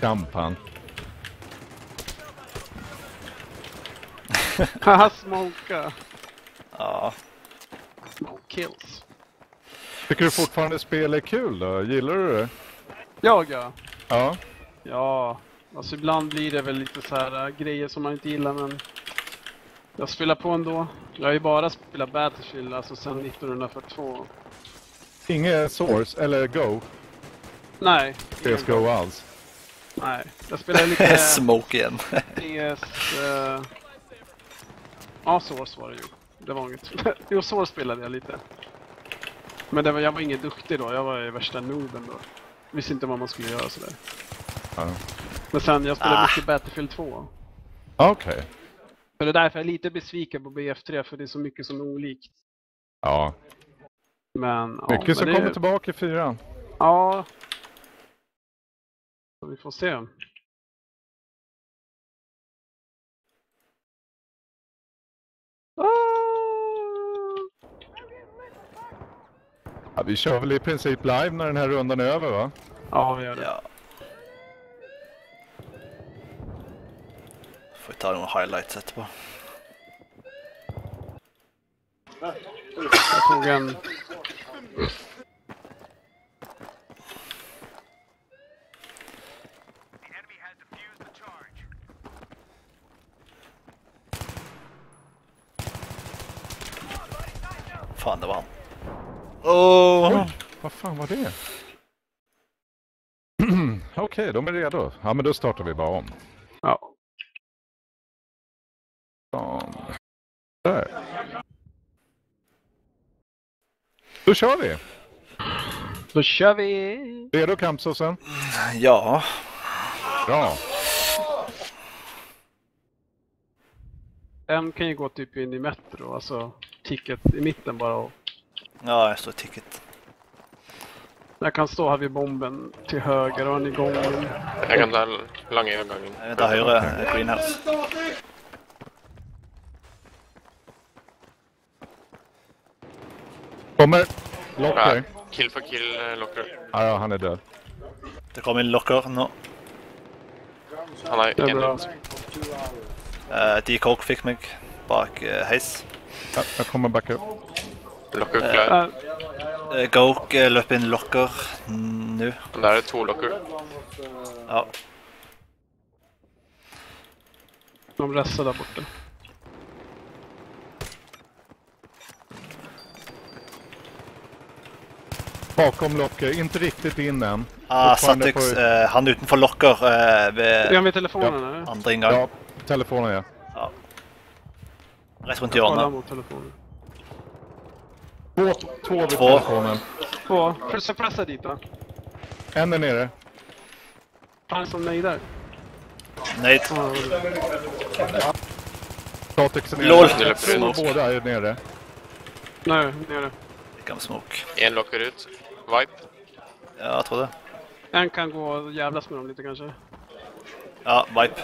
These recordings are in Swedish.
Kamp han. Haha, smoka. Ja. Smoke kills. Tycker du fortfarande spel är kul då? Gillar du det? Jag ja. Ja. Ja, alltså ibland blir det väl lite så här äh, grejer som man inte gillar men jag spelar på ändå. Jag har ju bara spelat Battlefield alltså sedan 1942. Inget Source eller Go? Nej. CSGO alls? Nej, jag spelar lite Smoke igen. PS... Uh... Ja, Source var det ju. Det var inget. jo, Source spelade jag lite. Men det var, jag var ingen duktig då. Jag var ju värsta nooben då. Visste inte vad man skulle göra sådär. Ja. Men sen, jag spelade Ah. mycket Battlefield 2. Okej. Så det är därför jag är lite besviken på BF3, för det är så mycket som är olikt. Ja. Men, ja, Mycket men som det, kommer tillbaka i fyran. Ja. Så vi får se. Ah! Ja, vi kör väl i princip live när den här rundan är över va? Ja, vi gör det. Ja. Får vi ta några highlights etterpå. Jag tog en... Fan, det var han. Åh! Oj, vad fan var det? Okej, de är redo. Ja, men då startar vi bara om. Ja. Där. Då kör vi! Då kör vi! Redo kampsåsen? Ja. Bra. En kan ju gå typ in i metro, alltså ticket i mitten bara och... Ja, jag står i ticket. Jag kan stå här vid bomben till höger och en i gången. Jeg kan ta gangen. Eh, Der høyre er greenhouse. Kommer. Locker. Ja, kill for kill eh, locker. Ja, ja, han är död. Det kom inn locker nå. Han Det är en. Uh, De Coke fikk meg bak eh, heis. Ja, jag kommer backa upp. Locker klar. Uh, Goke uh, løp inn locker nå. Men Der er det to locker. Ja. de ressar där borta. Bakom locker, inte riktigt in än. Ah, Satix, på- eh, han utenfor locker eh, Är ved han vid telefonen eller? andre inngang. Ja, telefonen ja. Hjørnet. mot telefonen. Två, två vid Två. telefonen. Två. Pressa, pressa dit då. En är nere. Han som nejdar. Nate. Ja, Statex är nere. Lol. Båda är nere. nej, nere. Fikk han smoke. En locker ut. Vipe. Ja, jeg tror det. En kan gå och jävlas med dem lite kanske. Ja, vipe.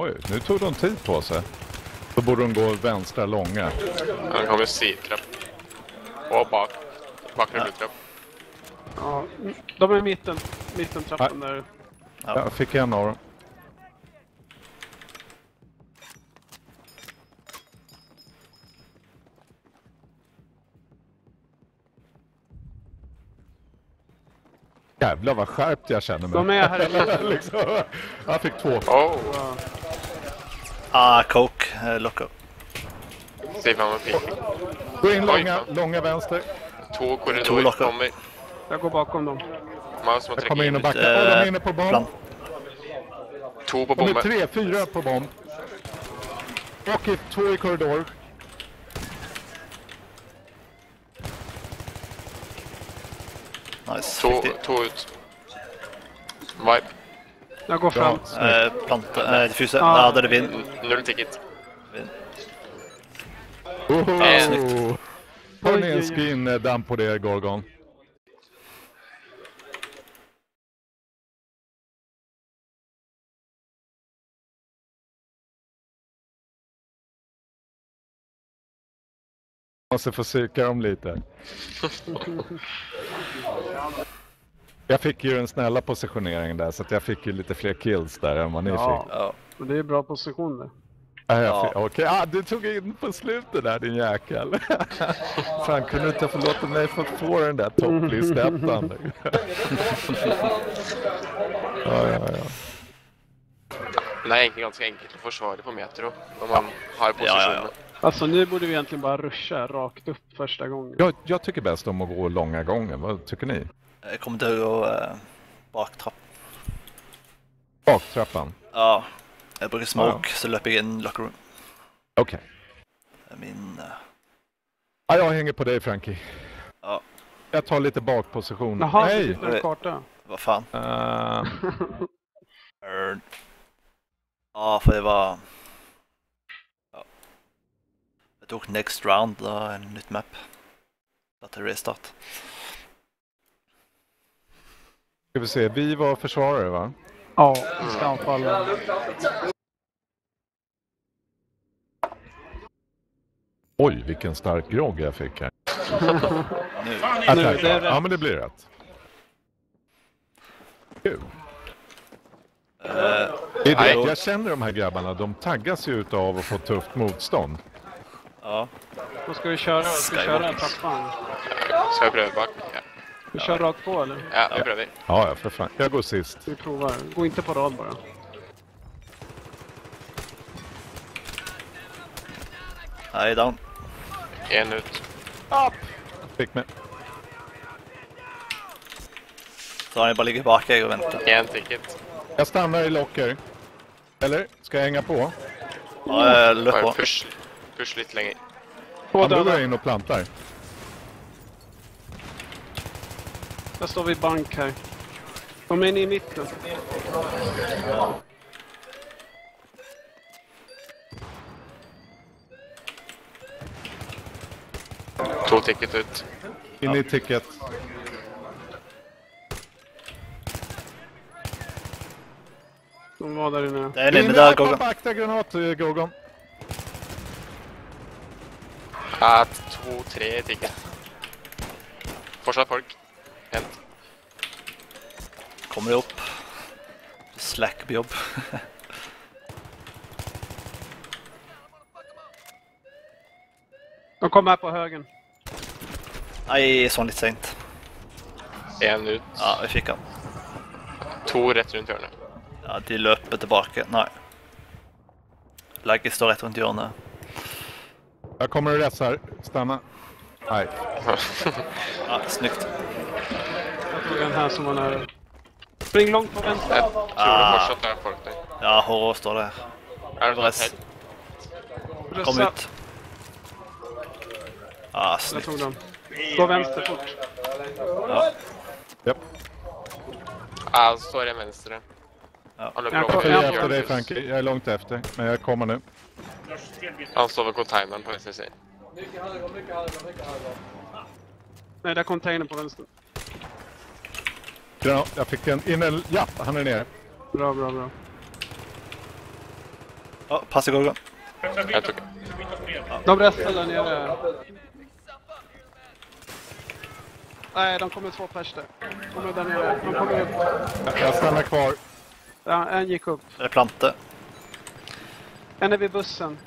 Oj, nu tog de tid på sig. Då borde de gå vänstra långa. Han kommer sidtrapp. Og bak. Bakre rulletrapp. Ja, de är i mitten. Mittentrappan där. Jag fick en av dem. Jävlar vad skärpt jag känner mig. De är här i mitten. liksom. Jag fick två. Oh! Ah, Coke, locker. Steve han med pik. Gå in långa, långa vänster. To korridorer kommer. Jag går bakom dem. Mouse Jag kommer in och backar. Åh, de är inne på bomb. Bland. To på De är bombe. tre, fyra på bomb. Och i, två i korridor. Nice. De. to ut. Vipe. Jag går fram. Eh, planta, eh, diffuser. Ja, ah. där är vind. Lull ticket. Vind. Oh, Ja, snyggt. Har ni en skin damp på det, Gorgon? Måste få psyka dem lite. Jag fick ju den snälla positioneringen där så att jag fick ju lite fler kills där än vad ni Ja. fick. Ja. Men det är bra position det. Ja, jag Ja. Okej, ah, du tog in på slutet där din jäkel. Fan, kunde du inte ha förlåtit mig för att få den där topplistettan? ja, ja, ja. Men det är egentligen ganska enkelt att försvara på metro. Om man har Ja, positionen. ja, Alltså nu borde vi egentligen bara ruscha rakt upp första gången. Jag, jag tycker bäst om att gå långa gången. Vad tycker ni? Jag kommer till att gå eh, baktrapp. Baktrappan? Ja. Jag brukar smoke, så löper jag in locker room. Okej. Är Min... eh, Ja, jag hänger på dig Frankie. Ja. Jag tar lite bakposition. Jaha, Nej! det är en karta. vad fan. Uh. Ja, för det var... Ja. Jag tog next round, då en nytt map. Att restart. Ska vi se, vi var försvarare va? ja, vi ska anfalla. Oj, vilken stark grogg jag fick här. Nu. Attack. det är rätt. Ja, men det blir rätt. Kul. Eh, Det är det. Jag känner de här grabbarna, de taggas ju utav att få tufft motstånd. ja. Då ska vi köra, ska vi köra trappan. Ska jag? Ja, Vi kör rakt på eller? ja jag prövar. Ja, ja, för fan. Jag går sist. Vi provar. Gå inte på rad bara. Nej, down. En ut. Fick mig. Så han bara ligger bak och väntar. En ticket. Jag stannar i locker. Eller? Ska jag hänga på? Ja, jag Bara på. push, push lite längre. Två då går döda. jag in och plantar. Där står vi bank här. De är inne i mitten. Två ticket ut. In i ticket. De var där inne. Det är inne In där, i Gogon. Akta granat, Gogon. Ja, två, tre ticket. Fortsatt folk. Kommer upp. Slackjobb. De kommer här på högen. Nej, sån lite sent. En ut. Ja, vi fick han. Två rätt runt hörnet. Ja, de löper tillbaka. Nej. Laggy står rätt runt hörnet. Jag kommer och rätsar. Stanna. Nej. Ja, snyggt. Jag tog den här som var nära. Spring långt på vänster. Jag tror Ah. det fortsatt är folk där. Ja, Horror står där. Är det Press. rätt? Kom ut. Ja, Jag snyggt. tog den. Gå vänster fort. Ja. Japp. Ja, så står det vänster. Ja. Jag Jag är Ja, efter dig. Frankie. Jag är långt efter. Men jag kommer nu. Han står vid containern på SSC. Nej, där container på vänster. Granat. Jag fick en inne. Ja, han är nere. Bra, bra, bra. Ja, passa Gogon. Jag tog De resten där nere. Nej, de kommer två pers där. De kommer där nere. De kommer upp. Jag- stannar kvar. Ja, en gick upp. Är det plante? En är vid bussen.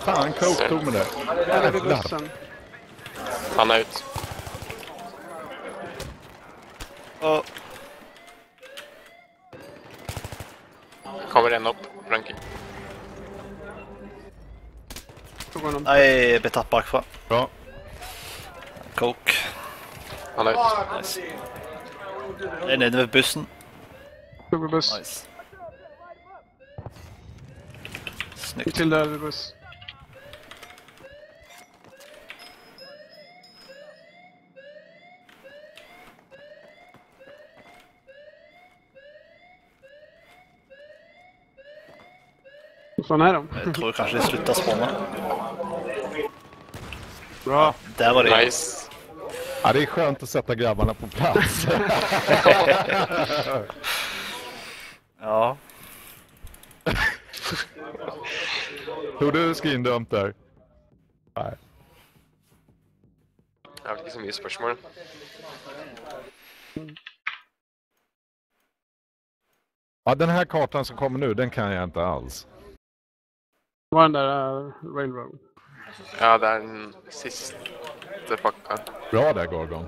Fan, Coke tog mig där. En är vid bussen. Han är ut. Kommer en upp. Frankie. Tog honom. Nej, betapp bakifrån. Bra. Coke. Han är ut. Nice. En inne vid bussen. Tog buss. Nice. Snyggt. till där buss. Fan är de? Jag tror kanske det slutar spåna. Bra. Där var det. Nice. Ja, det är skönt att sätta grabbarna på plats. Ja. Tog du skindömt där? Nej. Jeg har ikke så mye spørsmål. Ja, den här kartan som kommer nu, den kan jag inte alls. Var den där uh, Railroad. Ja, det er den siste pakka. Bra där Gorgon.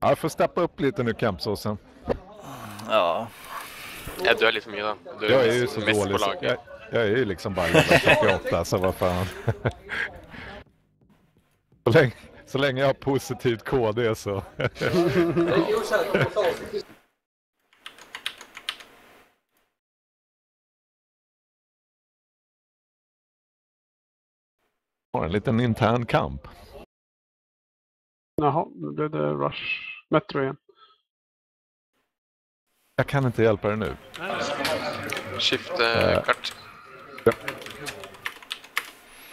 Ja, jag får steppa upp lite nu kampsåsen. Ja. Jeg dør litt for mye, da. Jeg dør Jag är ju så dålig. Så jag, jag är ju liksom bara level 48, så vad fan. Så länge, så länge jag har positivt KD så. en liten intern kamp. Jaha, nu blev det Rush Metro igen. Jag kan inte hjälpa dig nu. Skifte Eh. kart.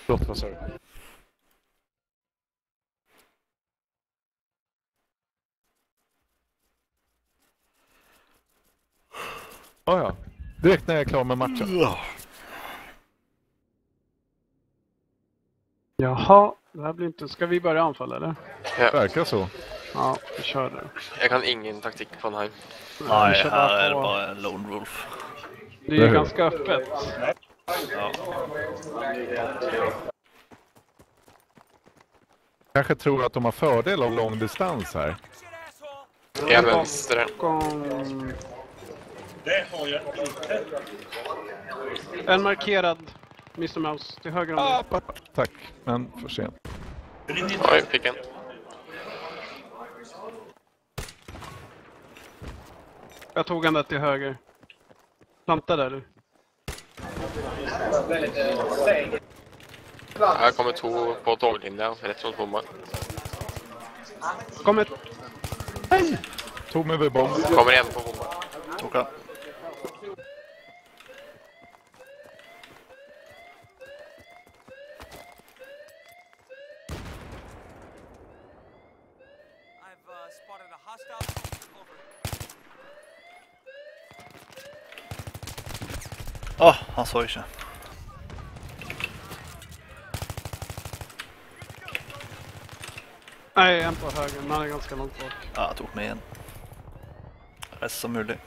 Förlåt, vad sa du? Oh, ja, direkt när jag är klar med matchen. Jaha, det här blir inte... Ska vi börja anfalla eller? Ja. Verkar så. Ja, vi kör det. Jeg kan ingen taktikk på den vi Nej, kör här är det bara en Lone Wolf. Det är ju ganska öppet. Ja. Kanske tror att de har fördel av lång distans här. En venstre. Kom... En markerad Mr Mouse till höger om dig. Ah, tack, men för sent. Oi, fikk en. Jag tog han där till höger. Planta där du. Her kommer to på toglinja rett mot bomba. Kom ett... Tog mig vid bomb. Kommer en på bomba. Tok han. Han så ikke. Nej, en på höger, men han är ganska långt bak. Ja, jeg tok meg igjen. Rest som mulig.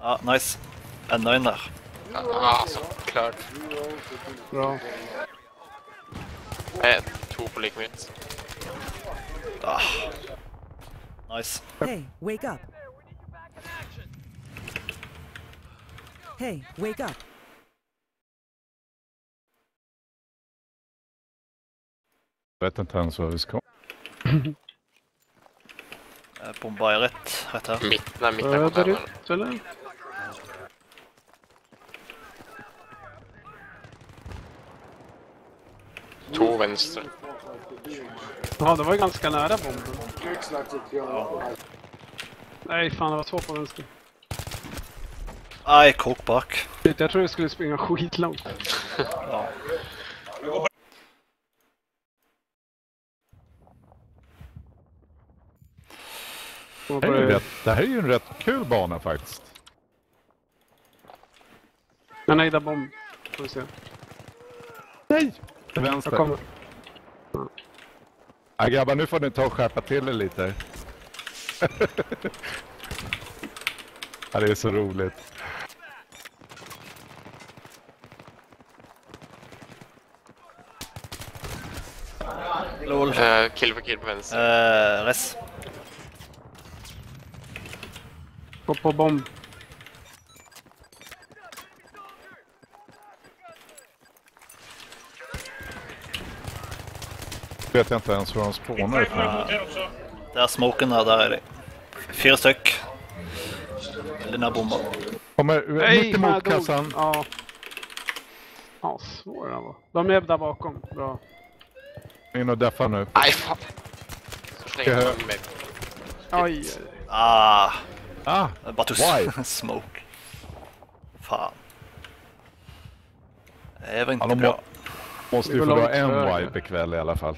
Ja, nice. Enda en der. Ah, så klart. Bra. Eh, to på like mitt. Ah. Nice. Hey, wake up. Hey, wake up. Vet inte ens vad vi ska. Eh, Bomba er rett, rett her. Midt, nei, midt er på tennene. Söderut, eller? To venstre. Ja, det var ju ganska nära bomben. Nej, fan det var två på vänster. Bak. Shit, Jag tror jag skulle springa skitlångt. Ja. Det här, rätt, det här är ju en rätt kul bana faktiskt. En hejda bomb. Får vi se. Nej! Till vänster. Jag kommer. Ja, grabbar, nu får ni ta och skärpa till er lite. ja, det är så roligt. Lol. Eh, kill for kill på venstre. Eh, res. Gå på bomb. Vet jag inte ens var de spånar ifrån. Der smoken der, der er de. Fire stykk. Den der bomba. Kommer mitt emot kassan. Ja. Ja, svår den var. De är där bakom. Bra. In och deffa nu. Nei, faen! Så slenger Ja. man med. Oj. Ah, Ah, to Why? smoke. Faen. Det var Ja, inte de bra. må- måste ju få dra en wipe ikväll i alla fall.